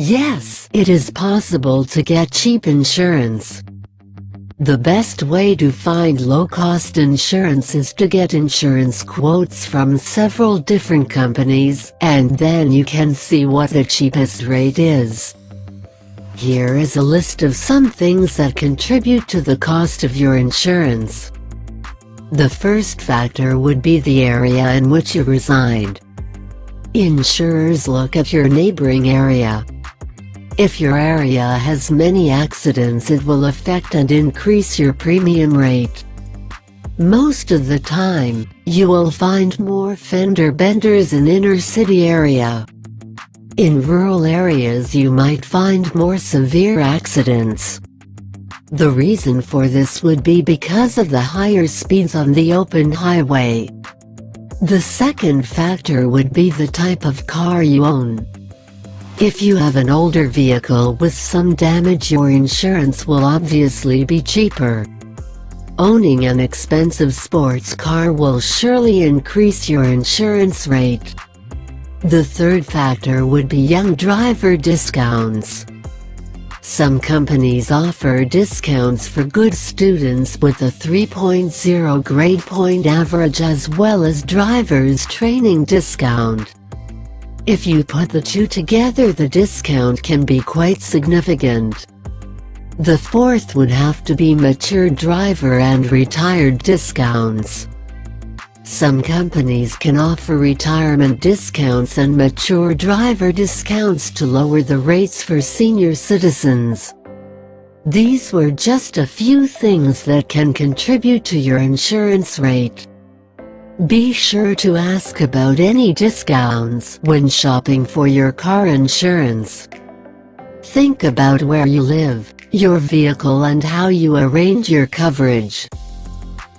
Yes, it is possible to get cheap insurance. The best way to find low-cost insurance is to get insurance quotes from several different companies, and then you can see what the cheapest rate is. Here is a list of some things that contribute to the cost of your insurance. The first factor would be the area in which you reside. Insurers look at your neighboring area, if your area has many accidents it will affect and increase your premium rate. Most of the time, you will find more fender benders in inner city area. In rural areas you might find more severe accidents. The reason for this would be because of the higher speeds on the open highway. The second factor would be the type of car you own. If you have an older vehicle with some damage your insurance will obviously be cheaper. Owning an expensive sports car will surely increase your insurance rate. The third factor would be young driver discounts. Some companies offer discounts for good students with a 3.0 grade point average as well as driver's training discount. If you put the two together the discount can be quite significant. The fourth would have to be mature driver and retired discounts. Some companies can offer retirement discounts and mature driver discounts to lower the rates for senior citizens. These were just a few things that can contribute to your insurance rate. Be sure to ask about any discounts when shopping for your car insurance. Think about where you live, your vehicle and how you arrange your coverage.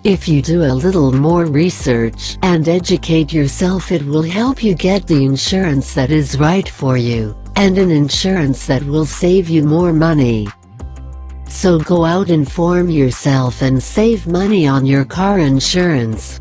If you do a little more research and educate yourself it will help you get the insurance that is right for you, and an insurance that will save you more money. So go out inform yourself and save money on your car insurance.